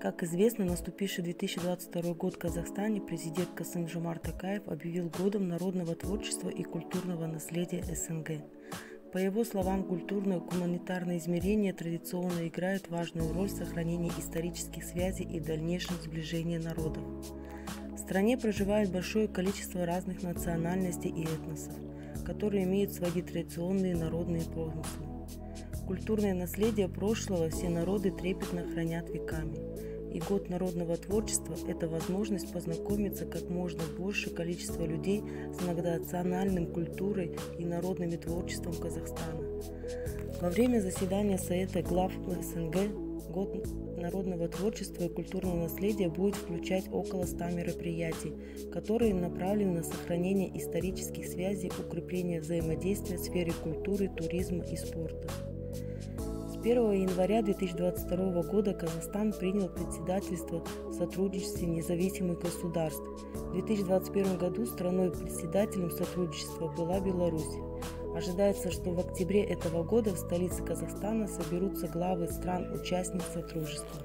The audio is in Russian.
Как известно, наступивший 2022 год в Казахстане президент Касым-Жумар Такаев объявил годом народного творчества и культурного наследия СНГ. По его словам, культурно-гуманитарные измерения традиционно играют важную роль в сохранении исторических связей и дальнейшем сближении народов. В стране проживает большое количество разных национальностей и этносов, которые имеют свои традиционные народные промыслы. Культурное наследие прошлого все народы трепетно хранят веками – и год народного творчества – это возможность познакомиться как можно больше количества людей с многонациональным культурой и народным творчеством Казахстана. Во время заседания Совета глав СНГ год народного творчества и культурного наследия будет включать около 100 мероприятий, которые направлены на сохранение исторических связей, укрепление взаимодействия в сфере культуры, туризма и спорта. 1 января 2022 года Казахстан принял председательство в сотрудничестве независимых государств. В 2021 году страной-председателем сотрудничества была Беларусь. Ожидается, что в октябре этого года в столице Казахстана соберутся главы стран-участниц сотрудничества.